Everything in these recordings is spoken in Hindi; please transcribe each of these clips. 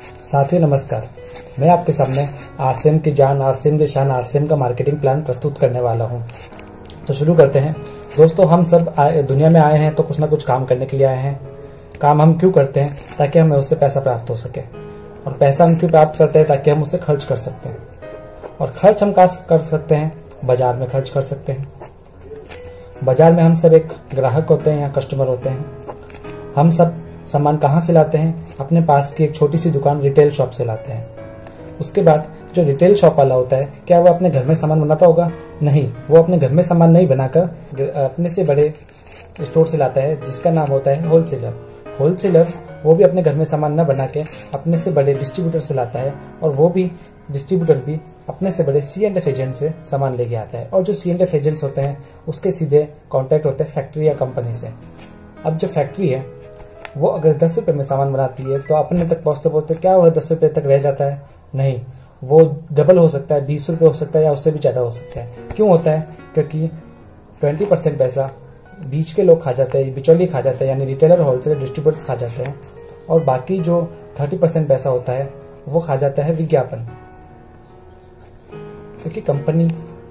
साथियों, नमस्कार। मैं आपके सामने आरसीएम की जान, आरसीएम की शान, आरसीएम का मार्केटिंग प्लान प्रस्तुत करने वाला हूँ। तो शुरू करते हैं। दोस्तों, हम सब दुनिया में आए हैं तो कुछ ना कुछ काम करने के लिए आए हैं। काम हम क्यों करते हैं? ताकि हमें उससे पैसा प्राप्त हो सके। और पैसा हम क्यों प्राप्त करते हैं? ताकि हम उससे खर्च कर सकते हैं। और खर्च हम कहा कर सकते हैं? बाज़ार में खर्च कर सकते हैं। बाज़ार में हम सब एक ग्राहक होते हैं या कस्टमर होते हैं। हम सब सामान कहाँ से लाते हैं? अपने पास की एक छोटी सी दुकान रिटेल शॉप से लाते हैं। उसके बाद जो रिटेल शॉप वाला होता है, क्या वो अपने घर में सामान बनाता होगा? नहीं, वो अपने घर में सामान नहीं बनाकर अपने से बड़े स्टोर से लाता है, जिसका नाम होता है होलसेलर होलसेलर वो भी अपने घर में सामान न बना के अपने से बड़े डिस्ट्रीब्यूटर से लाता है और वो भी डिस्ट्रीब्यूटर भी अपने से बड़े सी एंड एफ़ एजेंट से सामान लेके आता है। और जो सी एंड एफ़ एजेंट्स होते हैं, उसके सीधे कॉन्टेक्ट होते हैं फैक्ट्री या कंपनी से। अब जो फैक्ट्री है वो अगर दस रुपए में सामान बनाती है तो अपने तक पहुँचते पहुँचते क्या वो दस रुपए तक रह जाता है? नहीं। वो डबल हो सकता है, बीस रुपए हो सकता है या उससे भी ज़्यादा हो सकता है। क्यों होता है? क्योंकि ट्वेंटी परसेंट पैसा बीच के लोग खा जाते हैं बिचौली खा जाते हैं, यानी रिटेलर होलसेलर डिस्ट्रीब्यूटर्स खा जाते हैं। और बाकी जो थर्टी परसेंट पैसा होता है, वो खा जाता है विज्ञापन। क्योंकि कंपनी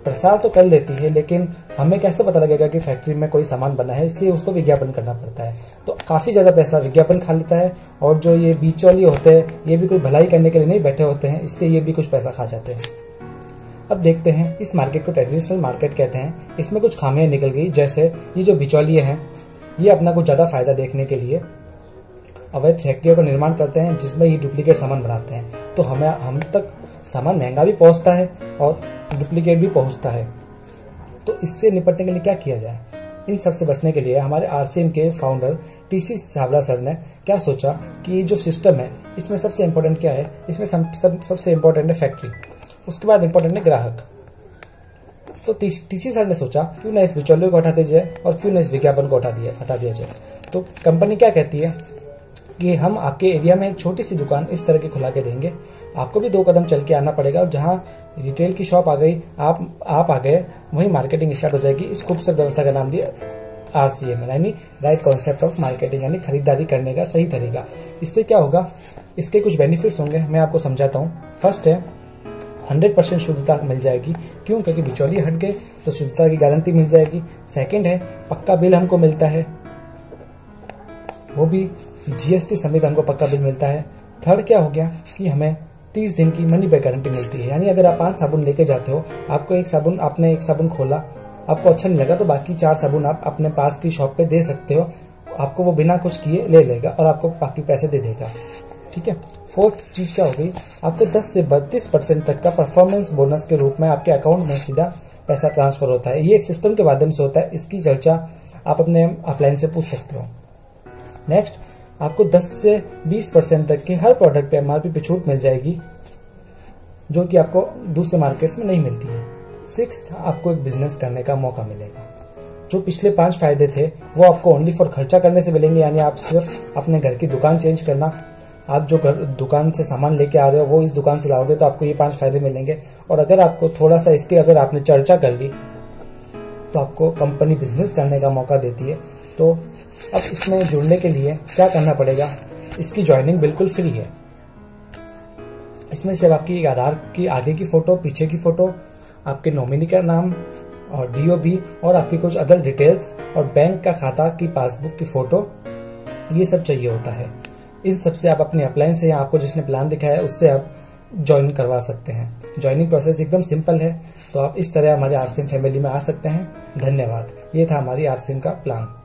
प्रसार तो कर लेती है, लेकिन हमें कैसे पता लगेगा कि फैक्ट्री में कोई सामान बना है? इसलिए उसको विज्ञापन करना पड़ता है। तो काफ़ी ज़्यादा पैसा विज्ञापन खा लेता है, और जो ये बीच वाली होते हैं, ये भी कोई भलाई करने के लिए नहीं बैठे होते हैं, इसलिए ये भी कुछ पैसा खा जाते हैं। अब देखते हैं, इस मार्केट को ट्रेडिशनल मार्केट कहते हैं। इसमें कुछ खामियाँ निकल गई, जैसे ये जो बिचौलिए हैं, ये अपना कुछ ज़्यादा फ़ायदा देखने के लिए अवैध फैक्ट्रियों का निर्माण करते हैं, जिसमें ये डुप्लीकेट सामान बनाते हैं। तो हमें हम तक सामान महँगा भी पहुँचता है और डुप्लीकेट भी पहुँचता है। तो इससे निपटने के लिए क्या किया जाए? इन सबसे बचने के लिए हमारे आरसीएम के फाउंडर टीसी छावला सर ने क्या सोचा कि ये जो सिस्टम है इसमें सबसे इम्पोर्टेंट क्या है? इसमें सब, सब, सबसे इम्पोर्टेंट है फैक्ट्री उसके बाद इम्पोर्टेंट है ग्राहक। तो टीसी सर ने सोचा क्यों ना इस बिचौलियों को हटा दिया जाए और क्यों ना इस विज्ञापन को हटा दिया हटा दिया जाए? तो कंपनी क्या कहती है? कि हम आपके एरिया में एक छोटी सी दुकान इस तरह की खुला के देंगे। आपको भी दो कदम चल के आना पड़ेगा और जहाँ रिटेल की शॉप आ गई, आप आप आ गए, वहीं मार्केटिंग स्टार्ट हो जाएगी। इस खूबसूरत व्यवस्था का नाम दिया आरसीएम यानी राइट कॉन्सेप्ट ऑफ़ मार्केटिंग यानी खरीदारी करने का सही तरीका। इससे क्या होगा? इसके कुछ बेनिफिट्स होंगे, मैं आपको समझाता हूँ। फ़र्स्ट है हंड्रेड परसेंट शुद्धता मिल जाएगी। क्यों? क्योंकि बिचौली हट गए तो शुद्धता की गारंटी मिल जाएगी। सेकंड है, पक्का बिल हमको मिलता है। वो भी जीएसटी समेत हमको पक्का बिल मिलता है। थर्ड क्या हो गया कि हमें तीस दिन की मनी बैक गारंटी मिलती है। यानी अगर आप पाँच साबुन लेके जाते हो, आपको एक साबुन, आपने एक साबुन खोला, आपको अच्छा नहीं लगा तो बाकी चार साबुन आप अपने पास की शॉप पे दे सकते हो। आपको वो बिना कुछ किए ले लेगा और आपको बाकी पैसे दे देगा। ठीक है? फोर्थ चीज़ क्या हो गई? आपको 10 से 32 परसेंट तक का परफॉर्मेंस बोनस के रूप में आपके अकाउंट में सीधा पैसा ट्रांसफ़र होता है। ये एक सिस्टम के माध्यम से होता है। इसकी चर्चा आप अपने अपलाइन से पूछ सकते हो। नेक्स्ट आपको 10 से 20 परसेंट तक के हर प्रोडक्ट पे एमआरपी पे छूट मिल जाएगी, जो कि आपको दूसरे मार्केट्स में नहीं मिलती है। सिक्स आपको एक बिज़नेस करने का मौका मिलेगा, जो पिछले पाँच फ़ायदे थे, वो आपको ओनली फॉर खर्चा करने से मिलेंगे, यानी आप सिर्फ़ अपने घर की दुकान चेंज करना। आप जो घर, दुकान से सामान लेके आ रहे हो, वो इस दुकान से लाओगे तो आपको ये पाँच फ़ायदे मिलेंगे। और अगर आपको थोड़ा सा इसकी अगर आपने चर्चा कर ली तो आपको कंपनी बिज़नेस करने का मौका देती है। तो अब इसमें जुड़ने के लिए क्या करना पड़ेगा? इसकी ज्वाइनिंग बिल्कुल फ्री है। इसमें सिर्फ़ आपकी आधार की, आगे की फ़ोटो पीछे की फ़ोटो आपके नॉमिनी का नाम और डीओबी और आपकी कुछ अदर डिटेल्स और बैंक का खाता की पासबुक की फ़ोटो ये सब चाहिए होता है। इन सबसे आप अपने अप्लाइन से या आपको जिसने प्लान दिखाया है, उससे आप ज्वाइन करवा सकते हैं। ज्वाइनिंग प्रोसेस एकदम सिंपल है। तो आप इस तरह हमारे आरसीएम फैमिली में आ सकते हैं। धन्यवाद। ये था हमारी आरसीएम का प्लान